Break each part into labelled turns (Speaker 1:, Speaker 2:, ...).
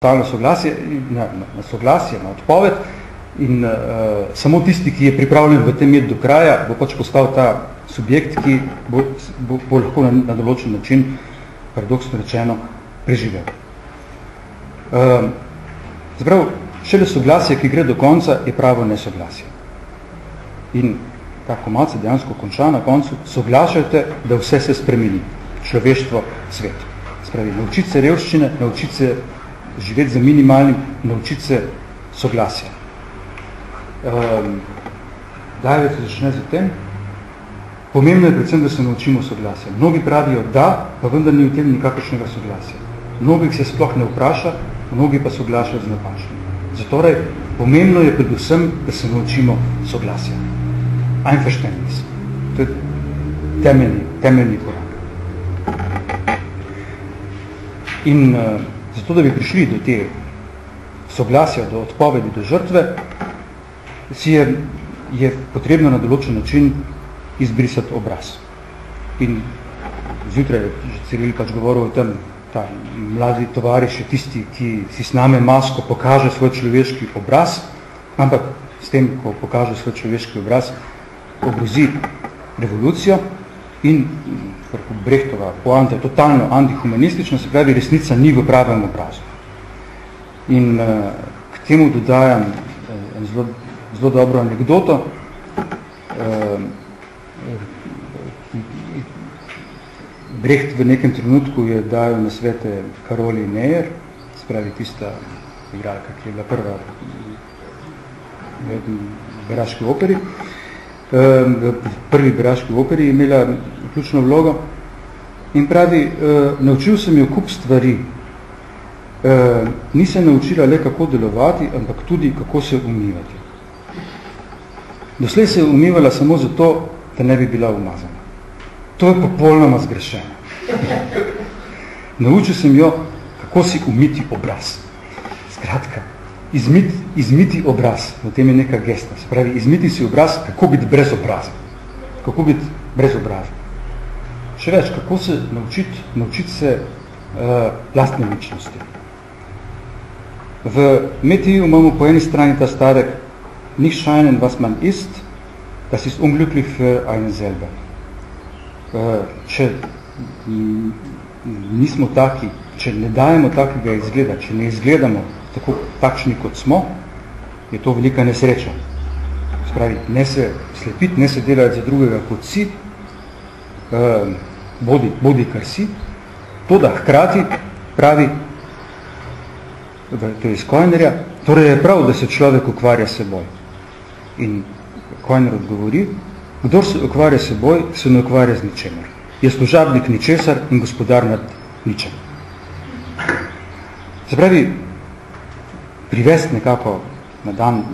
Speaker 1: totalno soglasje, na, na, na soglasje, na odpoved in uh, samo tisti, ki je pripravljen v tem do kraja, bo pač postal ta subjekt, ki bo, bo, bo lahko na, na določen način, paradoksno rečeno, preživel. Uh, Zaprav, šele soglasje, ki gre do konca, je pravo nesoglasje. In ta komad se dejansko konča na koncu, soglašajte, da vse se spremeni. Človeštvo, svet. Spravi, naučiti se revščine, naučiti se živeti za minimalnim, naučiti se soglasja. Um, David se začne za tem. Pomembno je predvsem, da se naučimo soglasja. Mnogi pravijo da, pa vendar ni v tem nikakršnega soglasja. Mnogih se sploh ne vpraša, mnogi pa soglašajo z napačnim. Zatorej, pomembno je predvsem, da se naučimo soglasja. Einverständnis. To je temeljni, temeljni korak. In uh, zato, da bi prišli do te soglasja, do odpovedi, do žrtve, si je, je potrebno na določen način izbrisati obraz. In zjutraj je Ciril pač govoril o tem, ta mladi tovariš je tisti, ki si sname masko, pokaže svoj človeški obraz, ampak s tem, ko pokaže svoj človeški obraz, ogrozi revolucijo in Brechtova poanta je totalno antihumanistična, se pravi, resnica ni v pravem obrazu. In uh, k temu dodajam uh, zelo, zelo dobro anegdoto. Uh, Brecht v nekem trenutku je dajal na svete Karoli Neyer, spravi tista igralka, ki je bila prva v beraški operi. V prvi beraški operi imela ključno vlogo in pravi, naučil sem jo kup stvari. Nisem naučila le, kako delovati, ampak tudi, kako se umivati. Doslej se je umivala samo zato, da ne bi bila umazana. To je popolnoma zgrešeno. Naučil sem jo, kako si umiti obraz. Skratka, izmiti, izmiti obraz, v tem je neka gesta. Se pravi, izmiti si obraz, kako biti brez obraza. Kako biti brez obraza. Še več, kako se naučiti, naučiti se uh, lastne ličnosti. V Metiju imamo po eni strani ta stavek, nicht scheinen, was man ist, das ist unglücklich für einen selber. Uh, če nismo taki, če ne dajemo takega izgleda, če ne izgledamo tako takšni, kot smo, je to velika nesreča. Spravi, ne se slepiti, ne se delati za drugega, kot si, uh, bodi, bodi kar si, to da hkrati pravi, to je iz Koinerja, torej je prav, da se človek ukvarja seboj. In Koiner odgovori, kdor se ukvarja seboj, se ne ukvarja z ničemer je služabnik ničesar in gospodar nad ničem. Se pravi, privest nekako na dan,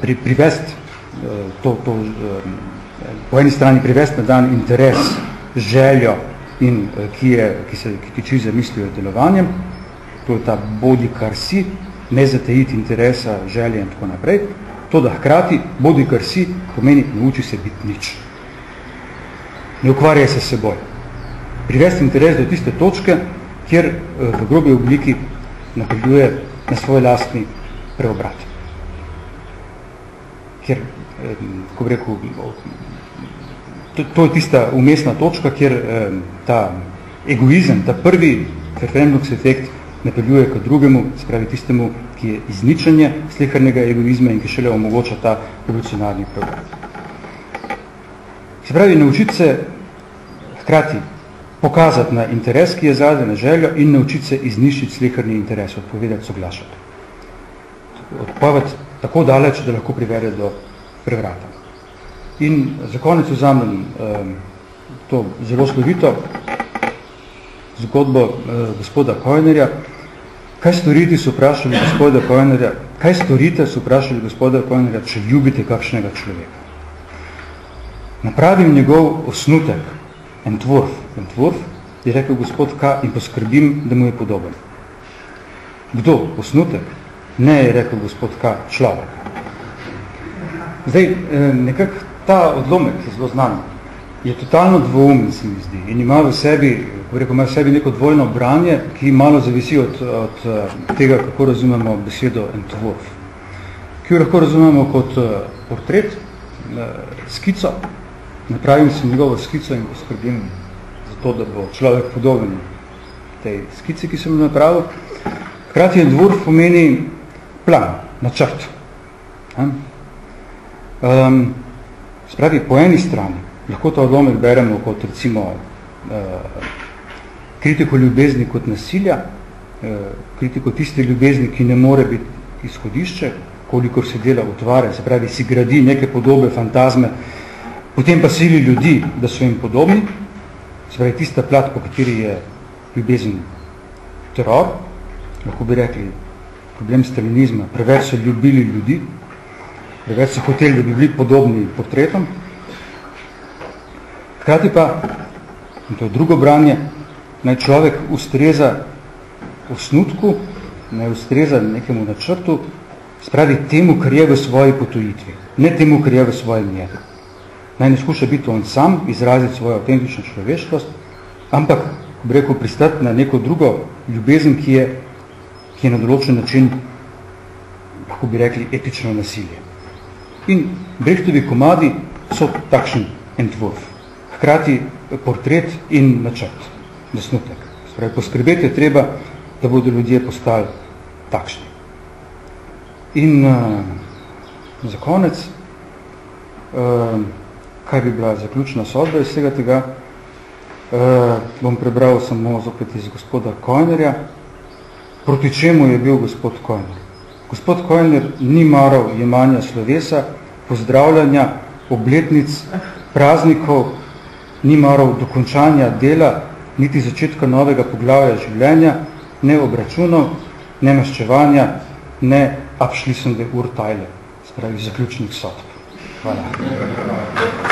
Speaker 1: pri, privest eh, to, to, eh, po eni strani privest na dan interes, željo, in, eh, ki, je, ki se ki tiči za mislijo delovanjem, to je ta bodi kar si, ne zatejiti interesa, želje in tako naprej, to da hkrati bodi kar si pomeni nauči se biti nič ne ukvarja se seboj. Privesti interes do tiste točke, kjer v grobi obliki napreduje na svoj lastni preobrat. Kjer, eh, ko bi rekel, to, to je tista umestna točka, kjer eh, ta egoizem, ta prvi referendumski efekt napeljuje k drugemu, spravi tistemu, ki je izničanje slehrnega egoizma in ki šele omogoča ta evolucionarni preobrat. Se pravi, naučiti se hkrati pokazati na interes, ki je zadaj, na željo in naučiti se izniščiti slehrni interes, odpovedati, soglašati. Odpoved tako daleč, da lahko privede do prevrata. In za konec vzamem um, to zelo slovito zgodbo uh, gospoda Kojnerja. Kaj storiti, so vprašali gospoda Kojnerja, kaj storite, so vprašali gospoda Kojnerja, če ljubite kakšnega človeka? napravim njegov osnutek, entwurf, entwurf, je rekel gospod K. in poskrbim, da mu je podoben. Kdo? Osnutek? Ne, je rekel gospod K. človek. Zdaj, eh, nekak ta odlomek je zelo znan. je totalno dvoumen, se mi zdi, in ima v sebi, rekel, ima v sebi neko dvojno branje, ki malo zavisi od, od tega, kako razumemo besedo entworf, ki jo lahko razumemo kot portret, skico, napravim si njegovo skico in poskrbim za to, da bo človek podoben tej skici, ki sem napravil. Hkrati je dvor pomeni plan, načrt. Um, spravi, po eni strani, lahko to odlomek beremo kot recimo uh, kritiko ljubezni kot nasilja, uh, kritiko tiste ljubezni, ki ne more biti izhodišče, kolikor se dela utvare, se pravi, si gradi neke podobe, fantazme, potem pa sili ljudi, da so jim podobni, se pravi, tista plat, po kateri je ljubezen teror, lahko bi rekli problem stalinizma, preveč so ljubili ljudi, preveč so hoteli, da bi bili podobni portretom. Hkrati pa, in to je drugo branje, naj človek ustreza osnutku, naj ustreza nekemu načrtu, spravi temu, kar je v svoji potojitvi, ne temu, kar je v svojem njeru. Naj ne skuša biti on sam, izraziti svojo autentično človeškost, ampak bi rekel, pristati na neko drugo ljubezen, ki je, ki je na določen način, lahko bi rekli, etično nasilje. In Brechtovi komadi so takšen entworf. Hkrati portret in načrt, nasnutek. Spravi, poskrbeti je treba, da bodo ljudje postali takšni. In uh, za konec, uh, kaj bi bila zaključna sodba iz vsega tega, Uh, bom prebral samo zopet iz gospoda Kojnerja. Proti čemu je bil gospod Kojner? Gospod Kojner ni maral jemanja slovesa, pozdravljanja, obletnic, praznikov, ni maral dokončanja dela, niti začetka novega poglavja življenja, ne obračunov, ne maščevanja, ne abšlisende urtajle, spravi zaključnih sodb. Hvala.